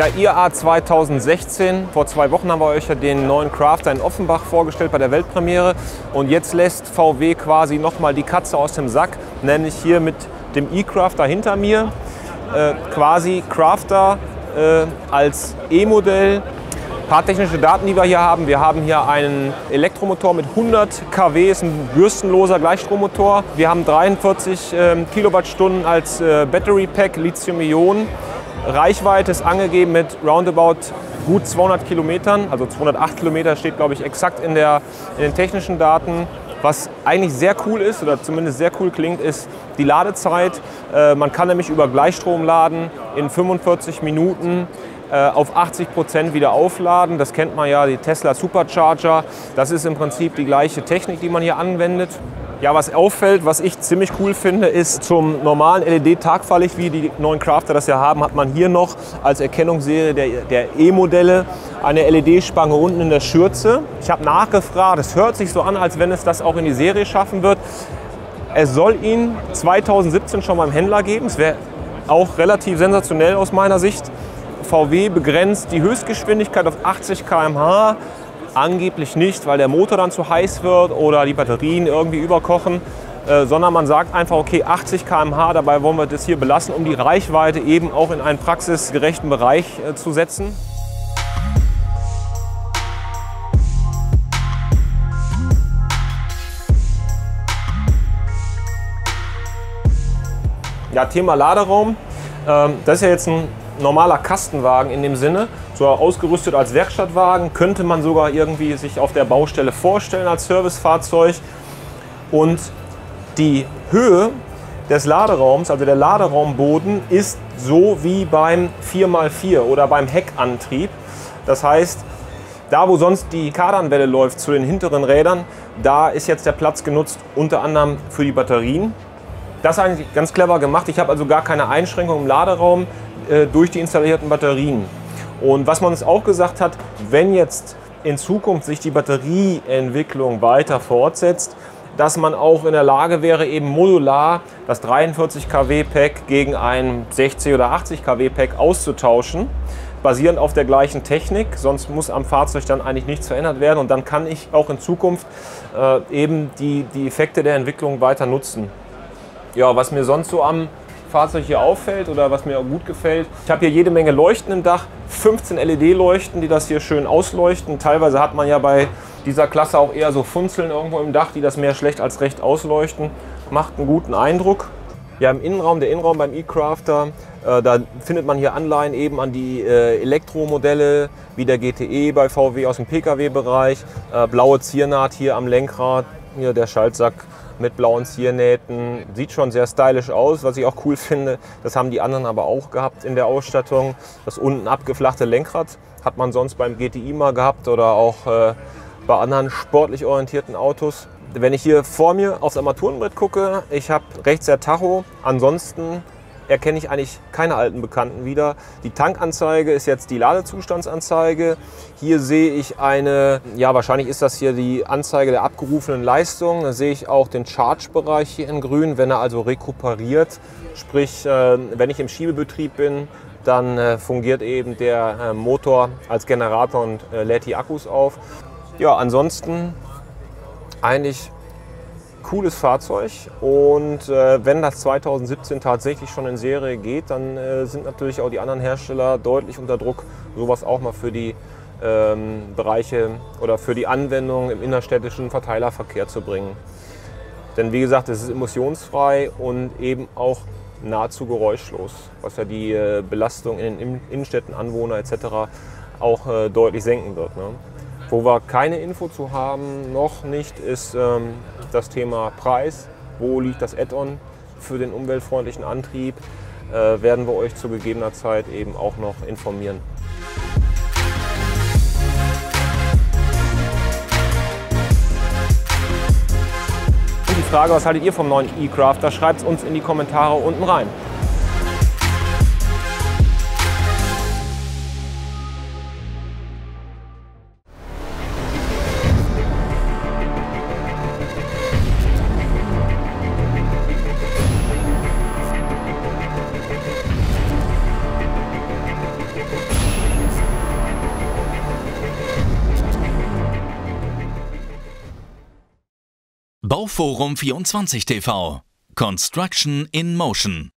Ja, IAA 2016. Vor zwei Wochen haben wir euch ja den neuen Crafter in Offenbach vorgestellt bei der Weltpremiere. Und jetzt lässt VW quasi nochmal die Katze aus dem Sack, nämlich hier mit dem E-Crafter hinter mir. Äh, quasi Crafter äh, als E-Modell. Ein paar technische Daten, die wir hier haben. Wir haben hier einen Elektromotor mit 100 kW, ist ein bürstenloser Gleichstrommotor. Wir haben 43 äh, Kilowattstunden als äh, Battery Pack, Lithium-Ionen. Reichweite ist angegeben mit roundabout gut 200 Kilometern, also 208 Kilometer steht, glaube ich, exakt in, der, in den technischen Daten. Was eigentlich sehr cool ist oder zumindest sehr cool klingt, ist die Ladezeit. Äh, man kann nämlich über Gleichstrom laden in 45 Minuten äh, auf 80 Prozent wieder aufladen. Das kennt man ja, die Tesla Supercharger. Das ist im Prinzip die gleiche Technik, die man hier anwendet. Ja, was auffällt, was ich ziemlich cool finde, ist zum normalen LED-Tagfahrlicht, wie die neuen Crafter das ja haben, hat man hier noch als Erkennungsserie der, der E-Modelle eine LED-Spange unten in der Schürze. Ich habe nachgefragt, es hört sich so an, als wenn es das auch in die Serie schaffen wird. Es soll ihn 2017 schon beim Händler geben. Es wäre auch relativ sensationell aus meiner Sicht. VW begrenzt die Höchstgeschwindigkeit auf 80 km/h. Angeblich nicht, weil der Motor dann zu heiß wird oder die Batterien irgendwie überkochen, äh, sondern man sagt einfach, okay, 80 km/h, dabei wollen wir das hier belassen, um die Reichweite eben auch in einen praxisgerechten Bereich äh, zu setzen. Ja, Thema Laderaum. Ähm, das ist ja jetzt ein normaler Kastenwagen in dem Sinne, so ausgerüstet als Werkstattwagen, könnte man sogar irgendwie sich auf der Baustelle vorstellen als Servicefahrzeug. Und die Höhe des Laderaums, also der Laderaumboden, ist so wie beim 4x4 oder beim Heckantrieb. Das heißt, da wo sonst die Kardanwelle läuft zu den hinteren Rädern, da ist jetzt der Platz genutzt, unter anderem für die Batterien. Das ist eigentlich ganz clever gemacht. Ich habe also gar keine Einschränkung im Laderaum. Äh, durch die installierten Batterien. Und was man uns auch gesagt hat, wenn jetzt in Zukunft sich die Batterieentwicklung weiter fortsetzt, dass man auch in der Lage wäre, eben modular das 43 kW Pack gegen ein 60 oder 80 kW Pack auszutauschen, basierend auf der gleichen Technik. Sonst muss am Fahrzeug dann eigentlich nichts verändert werden und dann kann ich auch in Zukunft äh, eben die, die Effekte der Entwicklung weiter nutzen. Ja, was mir sonst so am Fahrzeug hier auffällt oder was mir auch gut gefällt. Ich habe hier jede Menge Leuchten im Dach, 15 LED-Leuchten, die das hier schön ausleuchten. Teilweise hat man ja bei dieser Klasse auch eher so Funzeln irgendwo im Dach, die das mehr schlecht als recht ausleuchten. Macht einen guten Eindruck. Ja, im Innenraum, der Innenraum beim E-Crafter, äh, da findet man hier Anleihen eben an die äh, Elektromodelle wie der GTE bei VW aus dem Pkw-Bereich. Äh, blaue Ziernaht hier am Lenkrad, hier der Schaltsack mit blauen Ziernähten. Sieht schon sehr stylisch aus, was ich auch cool finde. Das haben die anderen aber auch gehabt in der Ausstattung. Das unten abgeflachte Lenkrad hat man sonst beim GTI mal gehabt oder auch äh, bei anderen sportlich orientierten Autos. Wenn ich hier vor mir aufs Armaturenbrett gucke, ich habe rechts der Tacho. Ansonsten erkenne ich eigentlich keine alten Bekannten wieder. Die Tankanzeige ist jetzt die Ladezustandsanzeige. Hier sehe ich eine, ja wahrscheinlich ist das hier die Anzeige der abgerufenen Leistung. Da sehe ich auch den Charge-Bereich hier in grün, wenn er also rekuperiert. Sprich, äh, wenn ich im Schiebebetrieb bin, dann äh, fungiert eben der äh, Motor als Generator und lädt die Akkus auf. Ja, ansonsten eigentlich cooles Fahrzeug und äh, wenn das 2017 tatsächlich schon in Serie geht, dann äh, sind natürlich auch die anderen Hersteller deutlich unter Druck, sowas auch mal für die ähm, Bereiche oder für die Anwendung im innerstädtischen Verteilerverkehr zu bringen. Denn wie gesagt, es ist emissionsfrei und eben auch nahezu geräuschlos, was ja die äh, Belastung in den Innenstädten, Anwohner etc. auch äh, deutlich senken wird. Ne? Wo wir keine Info zu haben, noch nicht, ist ähm, das Thema Preis. Wo liegt das Add-on für den umweltfreundlichen Antrieb? Äh, werden wir euch zu gegebener Zeit eben auch noch informieren. Und die Frage, was haltet ihr vom neuen E-Crafter? Schreibt es uns in die Kommentare unten rein. Bauforum 24 TV. Construction in Motion.